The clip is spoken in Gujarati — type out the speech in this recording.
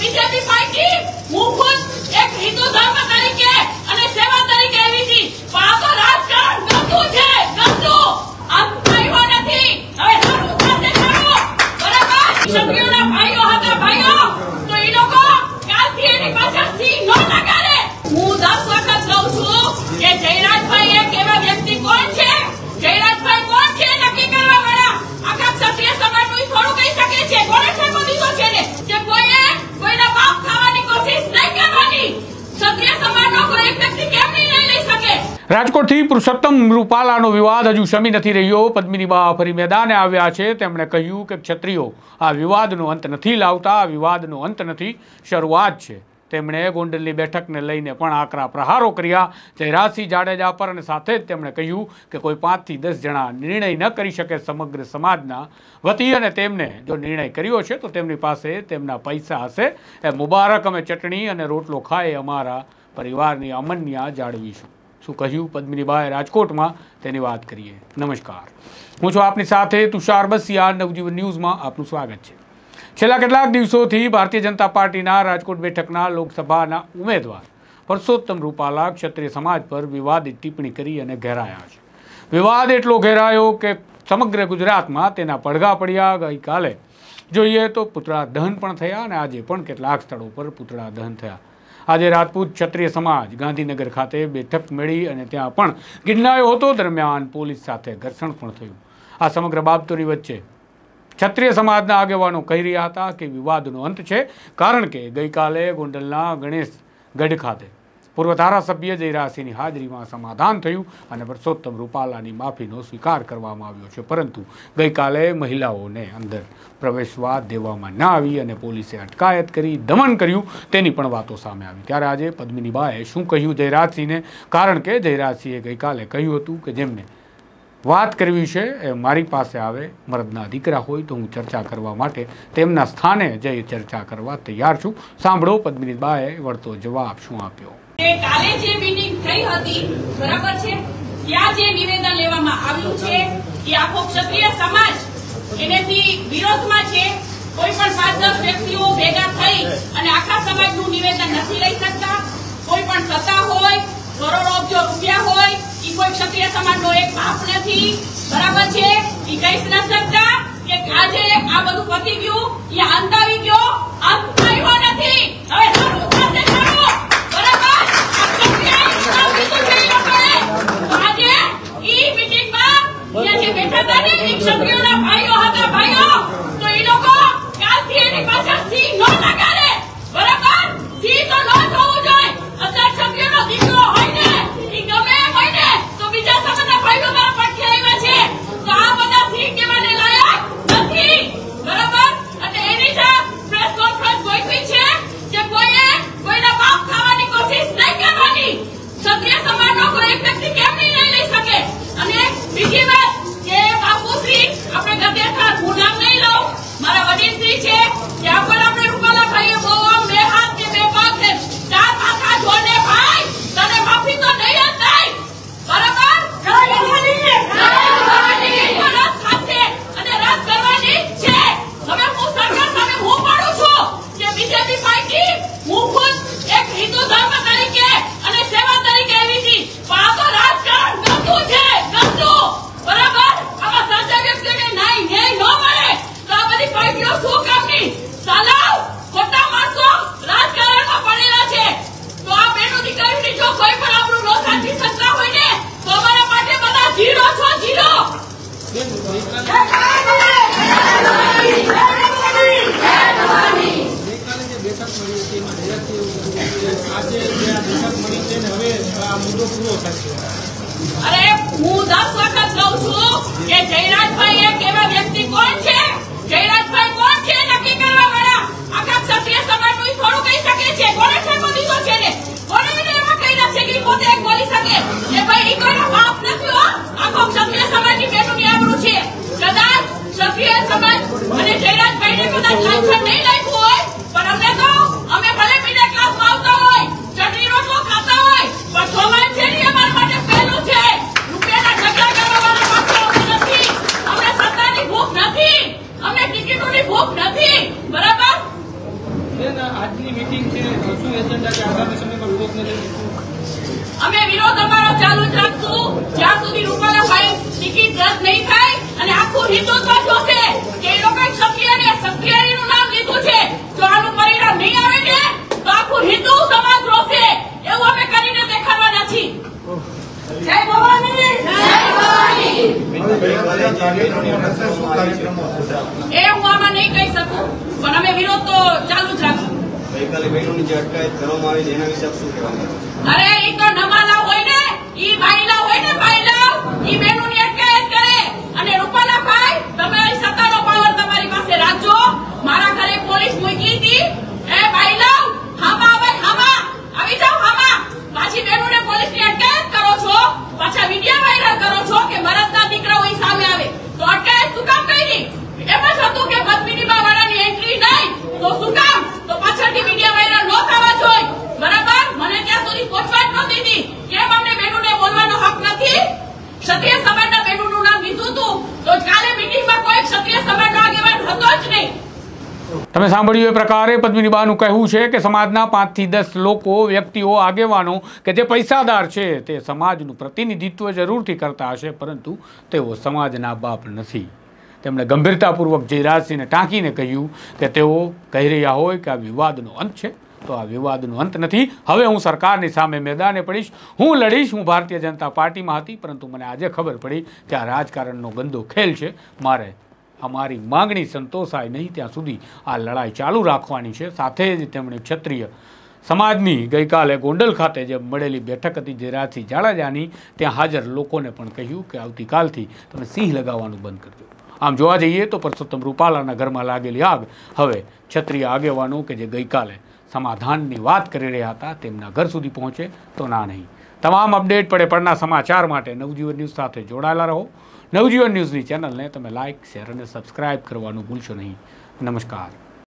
બીજેપી પાર્ટી હું ખુદ એક હિન્દુ ધર્મ તરીકે અને સેવા તરીકે આવી હતી. પણ આ તો રાજકારણ ગમતું છે ગમતું આ આવ્યો નથી. હવે સારું થશે બરાબર સભ્યોના ભાઈઓ હતા ભાઈઓ તો એ લોકો કાલથી એની પાછળ સિંહ ન લગાડે હું દસ વખત કહું છું કે જયરાજભાઈ એક એવા વ્યક્તિ કોણ છે જયરાજભાઈ કોણ છે નક્કી કરવા વાળા આખા ક્ષત્રિય સમાજનું ઈ થોડું કહી શકે છે કોણે ઠેકો દીધો છે ને કે કોઈએ કોઈના બાપ ખાવાની કોશિશ નહીં કરવાની ક્ષત્રિય સમાજનો કોઈ એક વ્યક્તિ કેમ નહીં લઈ શકે રાજકોટથી પુરુષોત્તમ રૂપાલાનો વિવાદ હજુ શમી નથી રહ્યો. પદ્મિની બા ફરી મેદાને આવ્યા છે. તેમણે કહ્યું કે ક્ષત્રિયો આ વિવાદનો અંત નથી લાવતા, આ વિવાદનો અંત નથી, શરૂઆત છે. તેમણે ગોંડલની બેઠકને લઈને પણ આકરા પ્રહારો કર્યા. જયરાજસિંહ જાડેજા પર અને સાથે જ તેમણે કહ્યું કે કોઈ પાંચથી દસ જણા નિર્ણય ન કરી શકે સમગ્ર સમાજના વતી અને તેમને જો નિર્ણય કર્યો છે તો તેમની પાસે તેમના પૈસા હશે. એ મુબારક અમે ચટણી અને રોટલો ખાય અમારા પરિવારની અમન્યા જાળવીશું. શું કહ્યું? પદ્મિનીબાએ રાજકોટમાં તેની વાત કરીએ. નમસ્કાર. હું છું આપની સાથે તુષાર બસિયા નવજીવન ન્યૂઝમાં આપનું સ્વાગત છે. છેલ્લા કેટલાક દિવસોથી ભારતીય જનતા પાર્ટીના રાજકોટ બેઠકના લોકસભાના ઉમેદવાર પરસોત્તમ રૂપાલા ક્ષત્રિય સમાજ પર વિવાદિત ટિપ્પણી કરી અને ઘેરાયા છે. વિવાદ એટલો ઘેરાયો કે સમગ્ર ગુજરાતમાં તેના પડઘા પડ્યા. ગઈકાલે જોઈએ તો પુતળા દહન પણ થયા અને આજે પણ કેટલાક સ્થળો પર પુતળા દહન થયા. આજે રાજપૂત ક્ષત્રિય સમાજ ગાંધીનગર ખાતે બેઠક મળી અને ત્યાં પણ ગિરનાયો હતો. દરમિયાન પોલીસ સાથે ઘર્ષણ પણ થયું. આ સમગ્ર બાબતોની વચ્ચે ક્ષત્રિય સમાજના આગેવાનો કહી રહ્યા હતા કે વિવાદનો અંત છે, કારણ કે ગઈકાલે ગોંડલના ગણેશ ગઢ ખાતે પૂર્વ ધારાસભ્ય જયરાસિંહની હાજરીમાં સમાધાન થયું અને પરસોત્તમ રૂપાલાની માફીનો સ્વીકાર કરવામાં આવ્યો છે. પરંતુ ગઈકાલે મહિલાઓને અંદર પ્રવેશવા દેવામાં ના આવી અને પોલીસે અટકાયત કરી દમન કર્યું તેની પણ વાતો સામે આવી. ત્યારે આજે પદ્મિનીબાએ શું કહ્યું જયરાજસિંહને? કારણ કે જયરાજસિંહે ગઈકાલે કહ્યું હતું કે જેમને વાત કરવી છે, એ મારી પાસે આવે, મરદના દીકરા હોય તો હું ચર્ચા કરવા માટે તેમના સ્થાને જઈ ચર્ચા કરવા તૈયાર છું. સાંભળો, પદ્મિનીબાએ વળતો જવાબ શું આપ્યો? કાલે જે મીટિંગ થઈ હતી, બરાબર છે? ત્યાં જે નિવેદન લેવામાં આવ્યું છે કે આખો ક્ષત્રિય સમાજ એનેથી વિરોધમાં છે. કોઈ પણ પાંચ દસ વ્યક્તિઓ ભેગા થઈ અને આખા સમાજનું નિવેદન નથી લઈ શકતા. કોઈ પણ સત્તા હોય, કરોડો અબજો રૂપિયા હોય, એ કોઈ ક્ષત્રિય સમાજનો એક પાપ નથી. બરાબર છે? એ કહી ન શકતા કે આજે આ બધું પતી ગયું એ અંત આવી ગયો અંત આવ્યો નથી હવે સારું થશે ખરું બરાબર આ ક્ષત્રિય ઇસ્લામ કીધું છે ઈ લોકોએ. તો આજે ઈ મીટિંગમાં ત્યાં જે બેઠા હતા ને ઈ ક્ષત્રિયોના ભાઈઓ હતા ભાઈઓ તો ઈ લોકો કાલથી એની પાછળ સિંહ ન લગાડે બરાબર સિંહ તો ન થવું જોઈએ અત્યારે ક્ષત્રિયનો દીકરો હોય ને ઈ ગમે એમ હોય ને તો બીજા સમાજના ભાઈઓ મારા પડખે આવ્યા છે તો આ બધા સિંહ કહેવાને લાયક નથી બરાબર અને એની જ પ્રેસ કોન્ફરન્સ ગોઠવી છે કે કોઈએ કોઈના બાપ ખાવાની કોશિશ નહીં કરવાની ક્ષત્રિય સમાજનો કોઈ એક વ્યક્તિ કેમ નહીં લઈ શકે અને બીજી વાત કે બાપુશ્રી આપણે ગદ્યાકાર હું નામ નહીં લઉં મારા વડીલશ્રી છે ત્યાં પણ આપણે રૂપાલા ભાઈએ બહુ આમ બે હાથ કે બે પગ ને ચાર માથા જોડે ભાઈ તને માફી તો નહીં જ થાય બરાબર જય ભવાની જય ભવાની રદ થશે અને રદ કરવાની જ છે હવે હું સરકાર સામે હું પડું છું કે બીજેપી પાર્ટી હું ખુદ એક હિન્દુ ધર્મ તરીકે અને સેવા તરીકે આવી હતી પણ આ તો રાજકારણ ગંદુ છે ગંદુ બરાબર આવા સાચા વ્યક્તિઓને ન્યાય ન્યાય ન મળે તો આ બધી પાર્ટીઓ શું કામની સાલાવ ખોટા માણસો રાજકારણમાં પડેલા છે તો આ બેનો દીકરીની જો કોઈ પણ આપણું નો સાચી શકતા હોય ને તો અમારા માટે બધા જીરો છો જીરો ગઈકાલે જે બેઠક મળી હતી એમાં જયરાજસિંહે એવું કીધું અરે હું દસ વખત કહું છું કે જયરાજભાઈ એક એવા વ્યક્તિ કોણ છે જયરાજભાઈ કોણ છે નક્કી કરવા વાળા આખા ક્ષત્રિય સમાજનું ઈ થોડું કહી શકે છે કોણે ઠેકો દીધો છે ને કોણે એને એમાં કહી છે કે ઈ પોતે એક બોલી શકે કે ભાઈ ઈ કોઈનો બાપ નથી હો આખો ક્ષત્રિય સમાજની બેનું આબરૂ છે કદાચ ક્ષત્રિય સમાજ અને જયરાજભાઈને કદાચ લાંછન નહીં લાગ્યું હોય પણ અમને તો અમે ભલે મિડલ ક્લાસમાં આવતા હોય ચટણી રોટલો ખાતા હોય પણ સમાજ છે ને એ અમારા માટે પહેલું છે રૂપિયાના ઝઘડા કરવાવાળા પાછળ અમે નથી અમને સત્તાની ભૂખ નથી અમને ટિકિટોની ભૂખ નથી બરાબર બેન આજે આજની મીટિંગ છે શું એજન્ડા છે આગામી સમયમાં વિરોધને લઈને અમે વિરોધ અમારો ચાલુ જ રાખશું. જ્યાં સુધી રૂપાલાભાઈ ટિકિટ રદ નહીં થાય અને આખું હિન્દુત્વ જોશે કે એ સક્રિય ક્ષત્રિયને ક્ષત્રિયનું નામ લીધું છે જો આનું પરિણામ નહીં આવે ને તો આખું હિન્દુ સમાજ રોશે એવું અમે કરીને દેખાડવાના છીએ જય ભવાની. એ હું આમાં નહીં કહી શકું પણ અમે વિરોધ તો ચાલુ જ રાખશું. ગઈકાલે બહેનોની જે અટકાયત એના વિશે આપ અરે એ તો નમાલા હોય ને, ઈ બાયલા હોય ને બાયલા ઈ બેનુની અટકાયત કરે અને રૂપાલા ભાઈ તમારી સત્તાનો પાવર તમારી પાસે રાખજો મારા ઘરે પોલીસ મોકલી હતી એ ભાઈલા હામા ભાઈ હામા આવી જાઓ હામા પાછી બેનુને પોલીસની અટકાયત કરો છો પાછા વિડિયો વાયરલ કરો છો કે મરદના દીકરાઓ ઈ સામે આવે તો અટકાયત શું કામ કરી એમ જ હતું કે પદ્મિનીબા વાળાની એન્ટ્રી નહીં તો શું કામ તો પાછળથી વિડિયો વાયરલ ન થવા જોઈએ બરાબર મને ત્યાં સુધી પહોંચવા જ ન દીધી કેમ અમને બેનુને બોલવાનો હક નથી ક્ષત્રિય સમાજના બેનુનું નામ લીધું હતું તો કાલે મીટિંગમાં કોઈ ક્ષત્રિય સમાજનો આગેવાન હતો જ નહીં તમે સાંભળ્યું એ પ્રકારે પદ્મિનીબાનું કહેવું છે કે સમાજના પાંચથી દસ લોકો, વ્યક્તિઓ, આગેવાનો કે જે પૈસાદાર છે તે સમાજનું પ્રતિનિધિત્વ જરૂરથી કરતા હશે, પરંતુ તેઓ સમાજના બાપ નથી. તેમણે ગંભીરતાપૂર્વક જયરાજસિંહને ટાંકીને કહ્યું કે તેઓ કહી રહ્યા હોય કે આ વિવાદનો અંત છે. તો આ વિવાદનો અંત નથી. હવે હું સરકારની સામે મેદાને પડીશ. હું લડીશ. હું ભારતીય જનતા પાર્ટીમાં હતી, પરંતુ મને આજે ખબર પડી કે આ રાજકારણનો ગંદો ખેલ છે. મારે અમારી માંગણી સંતોષાય નહીં ત્યાં સુધી આ લડાઈ ચાલુ રાખવાની છે. સાથે જ તેમણે ક્ષત્રિય સમાજની ગઈકાલે ગોંડલ ખાતે જે મળેલી બેઠક હતી જયરાજસિંહ જાડેજાની, ત્યાં હાજર લોકોને પણ કહ્યું કે આવતીકાલથી તમે સિંહ લગાવવાનું બંધ કરજો. આમ જોવા જઈએ તો પરસોત્તમ રૂપાલાના ઘરમાં લાગેલી આગ, હવે ક્ષત્રિય આગેવાનો કે જે ગઈકાલે સમાધાનની વાત કરી રહ્યા હતા તેમના ઘર સુધી પહોંચે તો ના નહીં. તમામ અપડેટ પડે પડના સમાચાર માટે નવજીવન ન્યૂઝ સાથે જોડાયેલા રહો. નવજીવન ન્યૂઝની ચેનલને તમે લાઇક શેર અને સબસ્ક્રાઇબ કરવાનું ભૂલશો નહીં. નમસ્કાર.